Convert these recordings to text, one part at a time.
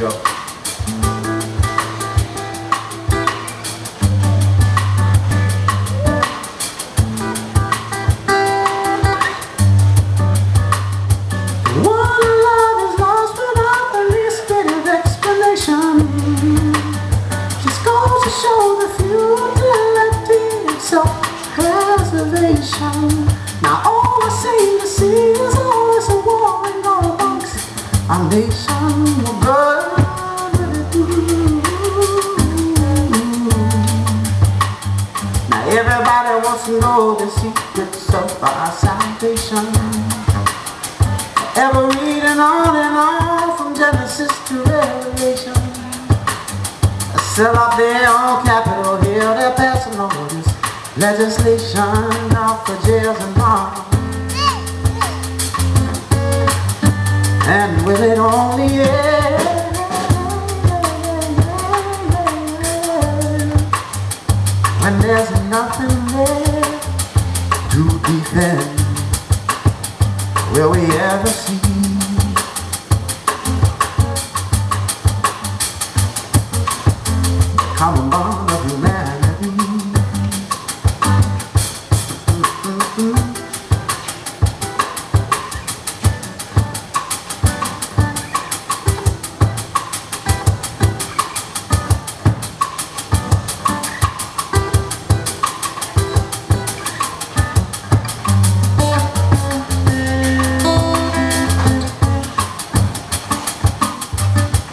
go. Love is lost without of explanation. Just goes to show the futility of self-preservation. Now all I seem to see is always a warring all amongst a nation to know the secrets of our salvation. Ever reading on and on from Genesis to Revelation. Still up there on Capitol Hill, they're passing this legislation out for jails and bombs. And will it only end when there's nothing to defend? will we ever see?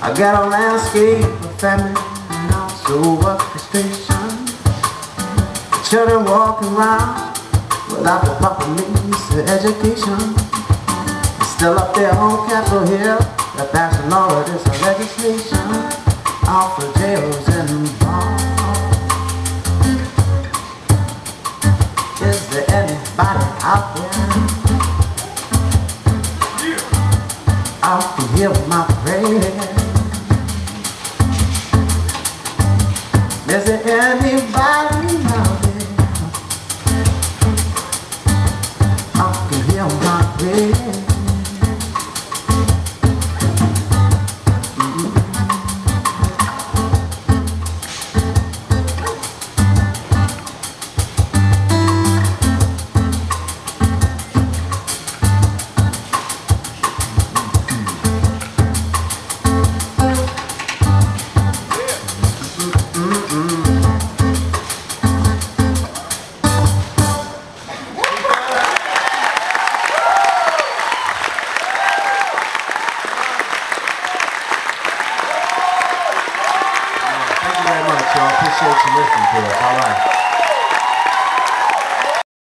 I got a landscape of famine and also of frustration. Children walking around without the proper means to education. Still up there on Capitol Hill, they're passing all of this legislation out for jails and bombs. Is there anybody out there? I can hear my prayer. Is Appreciate you listening to us. All right.